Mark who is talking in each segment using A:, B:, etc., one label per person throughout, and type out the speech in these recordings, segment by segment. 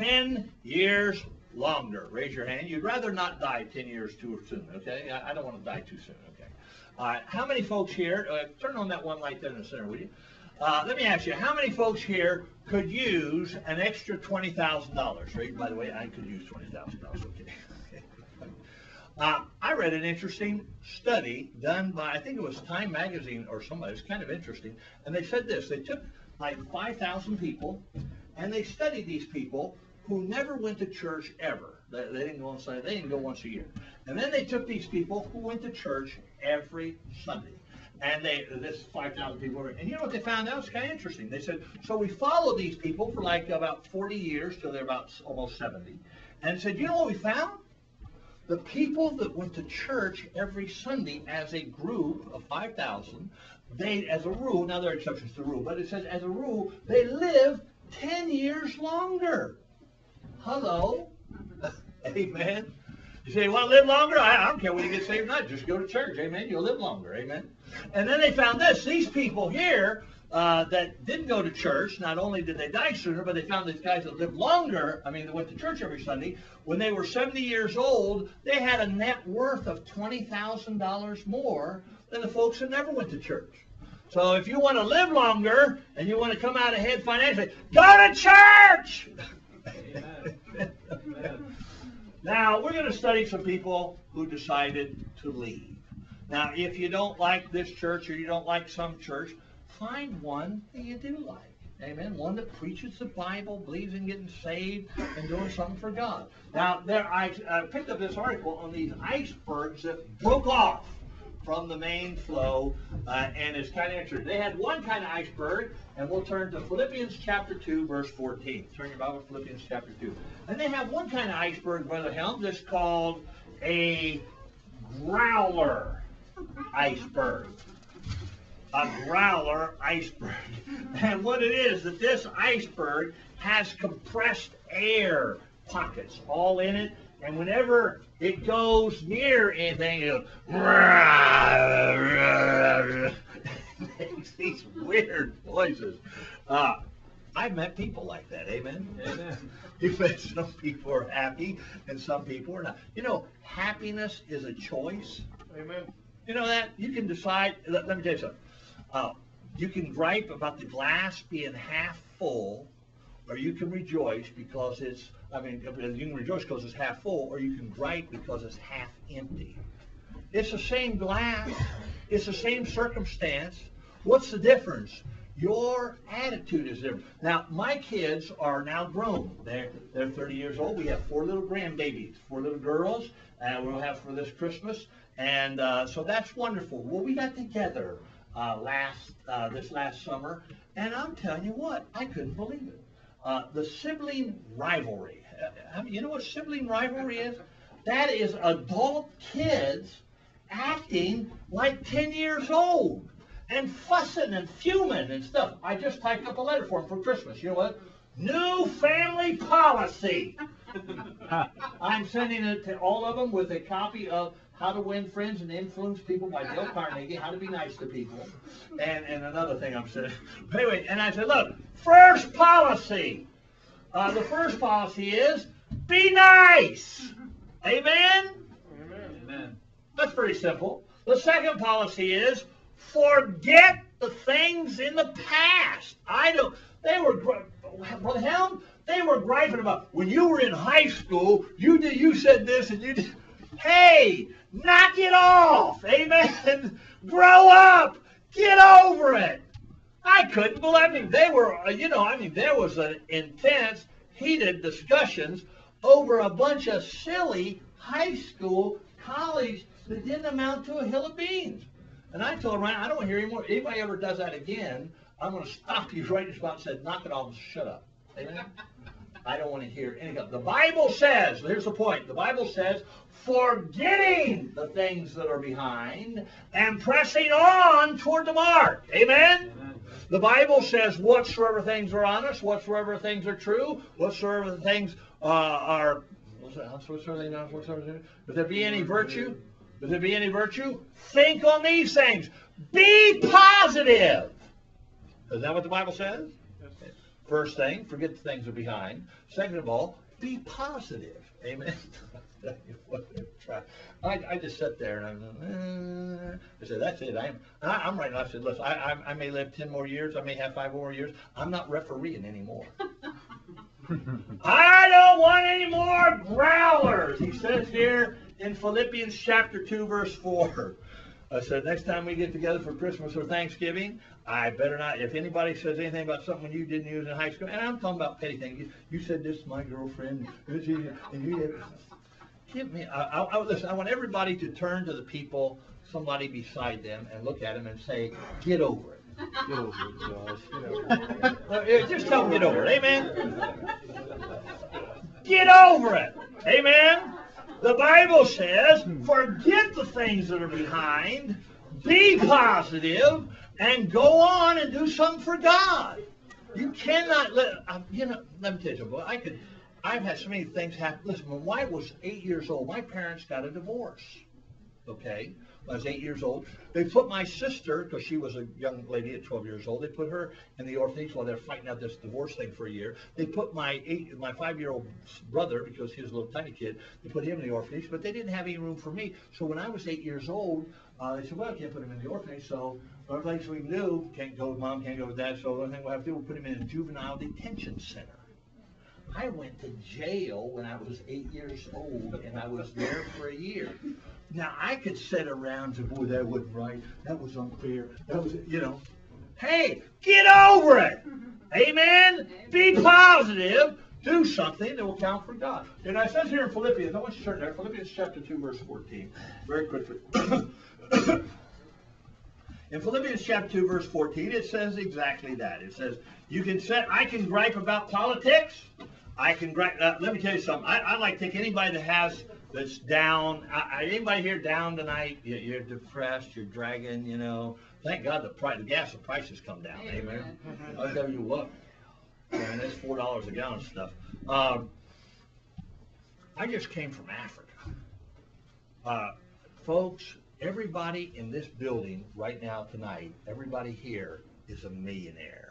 A: 10 years longer. Raise your hand. You'd rather not die 10 years too soon, okay? I, I don't want to die too soon, okay? All right, how many folks here, uh, turn on that one light there in the center, would you? Uh, let me ask you, how many folks here could use an extra $20,000? Right? By the way, I could use $20,000, okay? Uh, I read an interesting study done by, I think it was Time Magazine or somebody, it's kind of interesting, and they said this, they took like 5,000 people, and they studied these people who never went to church ever. They, they didn't go on Sunday, they didn't go once a year. And then they took these people who went to church every Sunday. And they, this 5,000 people, and you know what they found out? It's kind of interesting. They said, so we followed these people for like about 40 years till they're about almost 70. And said, you know what we found? the people that went to church every Sunday as a group of 5,000, they, as a rule, now there are exceptions to the rule, but it says as a rule, they live 10 years longer. Hello? Amen. You say, you want to live longer? I, I don't care when you get saved or not. Just go to church. Amen. You'll live longer. Amen. And then they found this. These people here uh, that didn't go to church, not only did they die sooner, but they found these guys that lived longer. I mean, they went to church every Sunday. When they were 70 years old, they had a net worth of $20,000 more than the folks that never went to church. So if you want to live longer and you want to come out ahead financially, go to church! now, we're going to study some people who decided to leave. Now, if you don't like this church or you don't like some church, find one that you do like. Amen. One that preaches the Bible, believes in getting saved, and doing something for God. Now, there, I, I picked up this article on these icebergs that broke off from the main flow, uh, and it's kind of interesting. They had one kind of iceberg, and we'll turn to Philippians chapter 2, verse 14. Turn your Bible to Philippians chapter 2. And they have one kind of iceberg, Brother Helm, that's called a growler iceberg a growler iceberg. And what it is, that this iceberg has compressed air pockets all in it. And whenever it goes near anything, it makes these weird voices. Uh, I've met people like that. Amen. Amen. You've met some people are happy and some people are not. You know, happiness is a choice. Amen. You know that you can decide. Let, let me tell you something. Uh, you can gripe about the glass being half full, or you can rejoice because it's, I mean, you can rejoice because it's half full, or you can gripe because it's half empty. It's the same glass. It's the same circumstance. What's the difference? Your attitude is different. Now, my kids are now grown. They're, they're 30 years old. We have four little grandbabies, four little girls, and we'll have for this Christmas. And uh, so that's wonderful. Well, we got together uh, last uh, this last summer, and I'm telling you what, I couldn't believe it. Uh, the sibling rivalry. Uh, you know what sibling rivalry is? That is adult kids acting like 10 years old and fussing and fuming and stuff. I just typed up a letter for them for Christmas. You know what? New family policy. I'm sending it to all of them with a copy of how to Win Friends and Influence People by Dale Carnegie, How to Be Nice to People, and, and another thing I'm saying. But anyway, and I said, look, first policy. Uh, the first policy is be nice. Amen? Amen? That's pretty simple. The second policy is forget the things in the past. I don't, they were, Brother Helm, they were griping about when you were in high school, you did, you said this and you did. Hey, knock it off. Amen. Grow up. Get over it. I couldn't believe. I mean, they were. Uh, you know. I mean, there was an intense, heated discussions over a bunch of silly high school, college that didn't amount to a hill of beans. And I told Ryan, I don't hear anymore. If anybody ever does that again, I'm going to stop you right in the spot and said, knock it off and shut up. Amen. I don't want to hear any of The Bible says, here's the point, the Bible says, forgetting the things that are behind and pressing on toward the mark. Amen? Amen? The Bible says, whatsoever things are honest, whatsoever things are true, whatsoever things uh, are, whatsoever things whatsoever, if there be any virtue, if there be any virtue, think on these things. Be positive. Is that what the Bible says? First thing, forget the things are behind. Second of all, be positive. Amen. I, I just sat there and I'm, uh, I said, that's it. I'm, I, I'm right now. I said, listen, I, I, I may live 10 more years. I may have five more years. I'm not refereeing anymore. I don't want any more growlers. He says here in Philippians chapter 2, verse 4. I said, next time we get together for Christmas or Thanksgiving, I better not. If anybody says anything about something you didn't use in high school, and I'm talking about petty things, you, you said this to my girlfriend, and you give me. I, I, I, listen. I want everybody to turn to the people, somebody beside them, and look at them and say, "Get over it." Get over it, Josh. Get over it. Just tell them get over it. Amen. Get over it. Amen. The Bible says, forget the things that are behind, be positive, and go on and do something for God. You cannot let, you know, let me tell you something. I could, I've had so many things happen. Listen, when I was eight years old, my parents got a divorce. Okay? I was eight years old. They put my sister, because she was a young lady at 12 years old, they put her in the orphanage while they're fighting out this divorce thing for a year. They put my eight, my five-year-old brother, because he was a little tiny kid, they put him in the orphanage, but they didn't have any room for me. So when I was eight years old, uh, they said, well, I can't put him in the orphanage, so place we do, can't go with mom, can't go with dad, so the only thing we'll have to do, we'll put him in a juvenile detention center. I went to jail when I was eight years old, and I was there for a year. Now I could sit around and boy, that wasn't right. That was unfair. That was, you know. Hey, get over it. Amen. Be positive. Do something that will count for God. And I says here in Philippians, I want you to turn there, Philippians chapter 2, verse 14, very quickly. in Philippians chapter 2, verse 14, it says exactly that. It says, you can say, I can gripe about politics. I can. Uh, let me tell you something. I, I like to take anybody that has that's down. I, anybody here down tonight? You're depressed. You're dragging. You know. Thank God the price, the gas, the prices come down. Amen. Amen. I'll tell you what. Man, it's four dollars a gallon stuff. Um, I just came from Africa. Uh, folks, everybody in this building right now tonight, everybody here is a millionaire.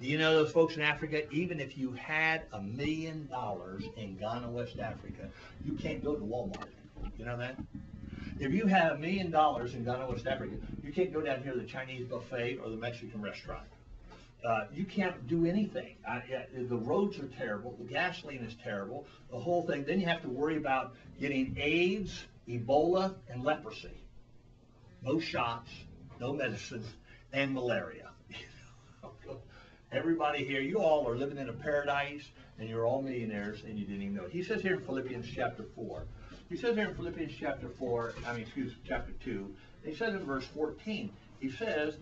A: Do you know those folks in Africa? Even if you had a million dollars in Ghana, West Africa, you can't go to Walmart. You know that? If you have a million dollars in Ghana, West Africa, you can't go down here to the Chinese buffet or the Mexican restaurant. Uh, you can't do anything. Uh, the roads are terrible. The gasoline is terrible. The whole thing. Then you have to worry about getting AIDS, Ebola, and leprosy. No shots, no medicines, and malaria. Everybody here, you all are living in a paradise, and you're all millionaires, and you didn't even know. He says here in Philippians chapter 4, he says here in Philippians chapter 4, I mean, excuse me, chapter 2, he says in verse 14, he says,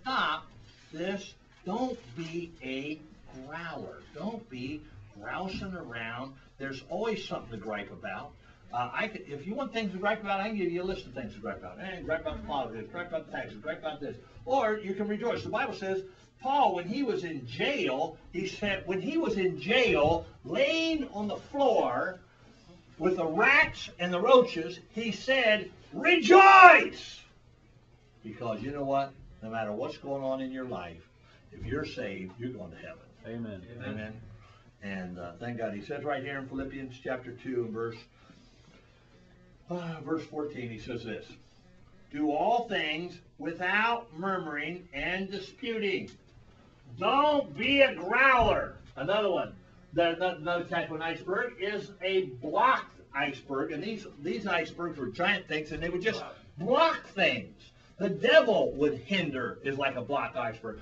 A: stop this, don't be a growler. Don't be grousing around. There's always something to gripe about. Uh, I could, if you want things to gripe about, I can give you a list of things to gripe about. Hey, gripe about the politics, gripe about the taxes, gripe about this. Or you can rejoice. The Bible says Paul, when he was in jail, he said, when he was in jail, laying on the floor with the rats and the roaches, he said, rejoice! Because you know what? No matter what's going on in your life, if you're saved, you're going to heaven.
B: Amen.
A: Amen. And uh, thank God. He says right here in Philippians chapter 2 and verse, uh, verse 14, he says this, Do all things without murmuring and disputing don't be a growler. Another one. The, another type of iceberg is a blocked iceberg, and these these icebergs were giant things, and they would just block things. The devil would hinder is like a blocked iceberg.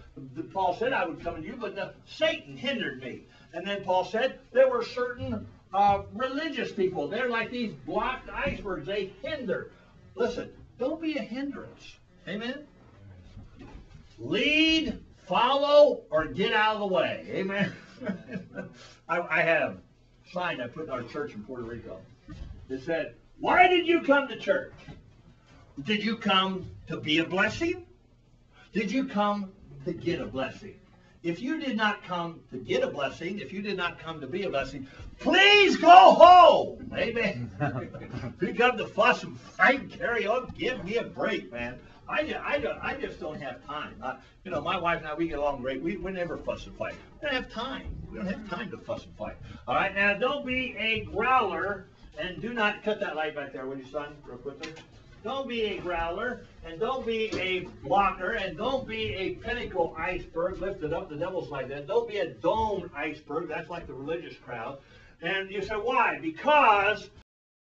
A: Paul said, "I would come to you, but the, Satan hindered me." And then Paul said there were certain uh, religious people. They're like these blocked icebergs. They hinder. Listen, don't be a hindrance. Amen. Lead follow or get out of the way. Amen. I, I had a sign I put in our church in Puerto Rico. It said, Why did you come to church? Did you come to be a blessing? Did you come to get a blessing? If you did not come to get a blessing, if you did not come to be a blessing, please go home. Amen. if you come to fuss and fight and carry on, give me a break, man. I, ju- I, don't- I just don't have time. Uh, you know, my wife and I, we get along great. We, we never fuss and fight. We don't have time. We don't have time to fuss and fight. All right, now don't be a growler and do not cut that light back there, would you, son, real quickly? Don't be a growler and don't be a blocker and don't be a pinnacle iceberg lifted up. The devil's like that. Don't be a domed iceberg. That's like the religious crowd. And you say, why? Because